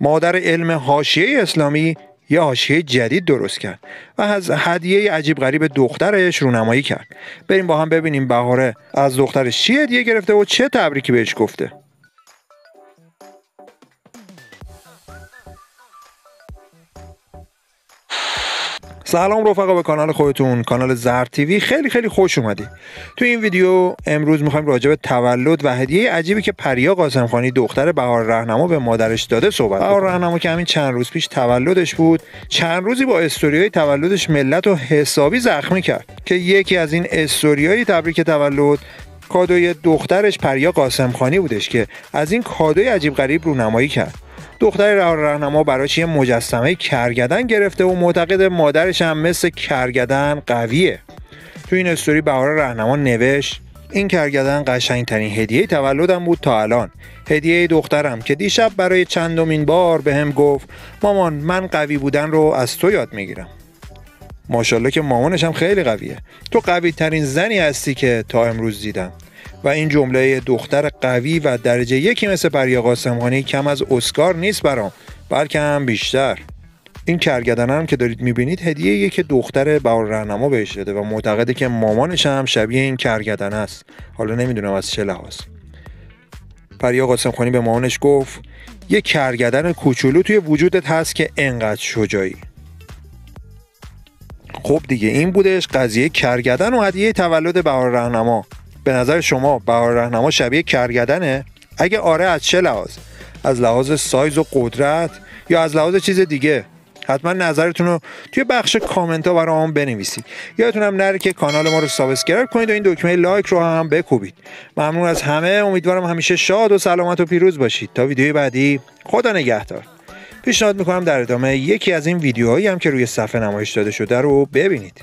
مادر علم حاشیه اسلامی یه حاشیه جدید درست کرد و از هدیه عجیب غریب دخترش رونمایی کرد. بریم با هم ببینیم بهاره از دخترش چی هدیه گرفته و چه تبریکی بهش گفته. سلام رفقا به کانال خودتون کانال زر تیوی خیلی خیلی خوش اومدی. تو این ویدیو امروز می‌خوایم راجع به تولد و هدیه عجیبی که پریا قاسمخانی دختر بهار رهنما به مادرش داده صحبت بهار رهنما که همین چند روز پیش تولدش بود چند روزی با استوریای تولدش ملت رو حسابی زخمی کرد که یکی از این استوریای تبریک تولد کادوی دخترش پریا قاسمخانی بودش که از این کادوی عجیب غریب رونمایی کرد. دختر راهنما براش یه مجسمه کرگدن گرفته و معتقد مادرش هم مثل کرگدن قویه؟ تو این استوری بهار راهنما نوشت این کرگدن قشنگترین هدیه تولدم بود تا الان. هدیه دخترم که دیشب برای چندمین بار به گفت مامان من قوی بودن رو از تو یاد می‌گیرم. ماشاءالله که مامانش هم خیلی قویه. تو قوی ترین زنی هستی که تا امروز دیدم. و این جمله دختر قوی و درجه یکی مثل پریا قاسمخانی کم از اسکار نیست برام بلکه هم بیشتر. این کرگدن هم که دارید می‌بینید هدیه که دختر بهار رهنما بهش داده و معتقده که مامانش هم شبیه این کرگدن است. حالا نمی‌دونم از چه لحاظ. پریا قاسمخانی به مامانش گفت یه کرگدن کوچولو توی وجودت هست که انقدر شجاعی. خب دیگه این بودش قضیه کرگدن و هدیه تولد بهار رهنما. به نظر شما بهار رهنما شبیه کرگدنه اگه آره از چه لحاظ؟ از لحاظ سایز و قدرت یا از لحاظ چیز دیگه؟ حتما نظرتون رو توی بخش کامنت ها برام بنویسید. یادتون هم نره که کانال ما رو subscribe کنید و این دکمه لایک رو هم بکوبید. ممنون از همه. امیدوارم همیشه شاد و سلامت و پیروز باشید. تا ویدیوی بعدی خدا نگهدار. پیشنهاد می‌کنم در ادامه یکی از این ویدیوهایی هم که روی صفحه نمایش داده شده رو ببینید.